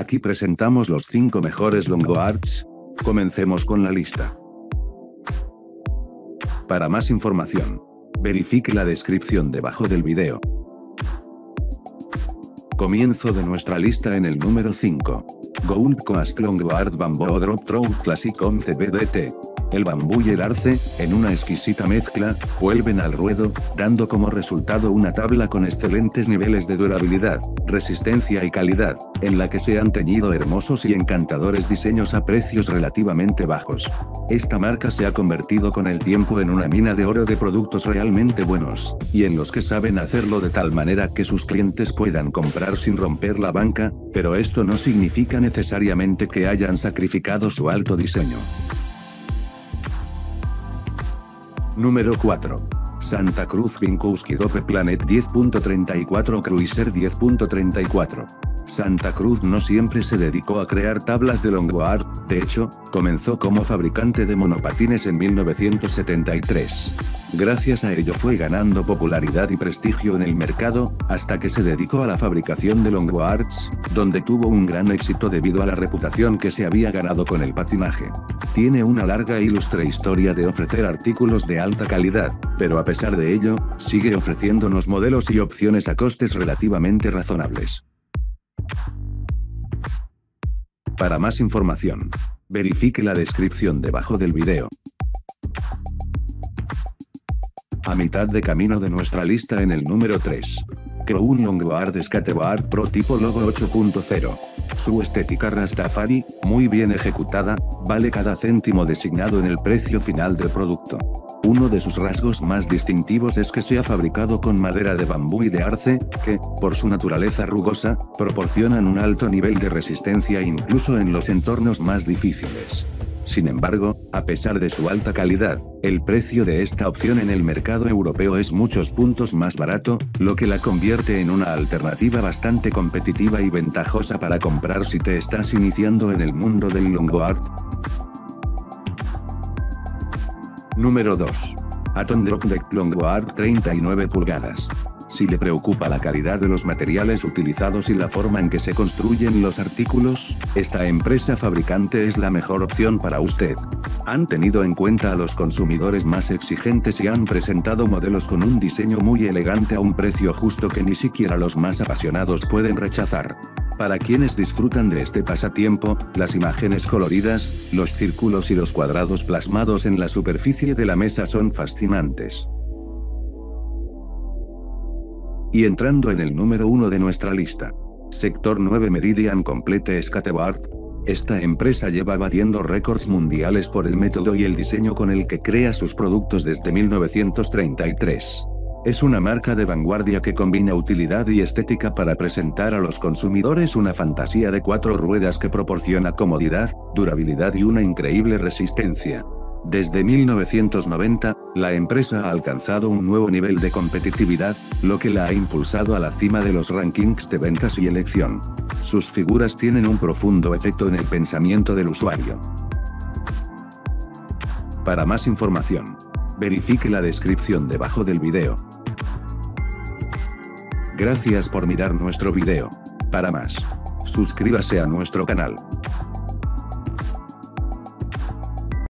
Aquí presentamos los 5 mejores longboards. Comencemos con la lista. Para más información, verifique la descripción debajo del video. Comienzo de nuestra lista en el número 5. Gold Coast Longboard Bamboo Drop Throw Classic 11 BDT. El bambú y el arce, en una exquisita mezcla, vuelven al ruedo, dando como resultado una tabla con excelentes niveles de durabilidad, resistencia y calidad, en la que se han teñido hermosos y encantadores diseños a precios relativamente bajos. Esta marca se ha convertido con el tiempo en una mina de oro de productos realmente buenos, y en los que saben hacerlo de tal manera que sus clientes puedan comprar sin romper la banca, pero esto no significa necesariamente que hayan sacrificado su alto diseño. Número 4. Santa Cruz Vinkowski Dope Planet 10.34 Cruiser 10.34. Santa Cruz no siempre se dedicó a crear tablas de longboard, de hecho, comenzó como fabricante de monopatines en 1973. Gracias a ello fue ganando popularidad y prestigio en el mercado, hasta que se dedicó a la fabricación de longboards, donde tuvo un gran éxito debido a la reputación que se había ganado con el patinaje. Tiene una larga e ilustre historia de ofrecer artículos de alta calidad, pero a pesar de ello, sigue ofreciéndonos modelos y opciones a costes relativamente razonables. Para más información, verifique la descripción debajo del video. A mitad de camino de nuestra lista en el número 3. Crown Longboard Skateboard Pro tipo Logo 8.0. Su estética Rastafari, muy bien ejecutada, vale cada céntimo designado en el precio final del producto. Uno de sus rasgos más distintivos es que se ha fabricado con madera de bambú y de arce, que, por su naturaleza rugosa, proporcionan un alto nivel de resistencia incluso en los entornos más difíciles. Sin embargo, a pesar de su alta calidad, el precio de esta opción en el mercado europeo es muchos puntos más barato, lo que la convierte en una alternativa bastante competitiva y ventajosa para comprar si te estás iniciando en el mundo del longboard. Número 2. Atom Drop Deck Longboard 39 pulgadas. Si le preocupa la calidad de los materiales utilizados y la forma en que se construyen los artículos, esta empresa fabricante es la mejor opción para usted. Han tenido en cuenta a los consumidores más exigentes y han presentado modelos con un diseño muy elegante a un precio justo que ni siquiera los más apasionados pueden rechazar. Para quienes disfrutan de este pasatiempo, las imágenes coloridas, los círculos y los cuadrados plasmados en la superficie de la mesa son fascinantes. Y entrando en el número 1 de nuestra lista. Sector 9 Meridian Complete Skateboard. Esta empresa lleva batiendo récords mundiales por el método y el diseño con el que crea sus productos desde 1933. Es una marca de vanguardia que combina utilidad y estética para presentar a los consumidores una fantasía de cuatro ruedas que proporciona comodidad, durabilidad y una increíble resistencia. Desde 1990, la empresa ha alcanzado un nuevo nivel de competitividad, lo que la ha impulsado a la cima de los rankings de ventas y elección. Sus figuras tienen un profundo efecto en el pensamiento del usuario. Para más información, verifique la descripción debajo del video. Gracias por mirar nuestro video. Para más, suscríbase a nuestro canal.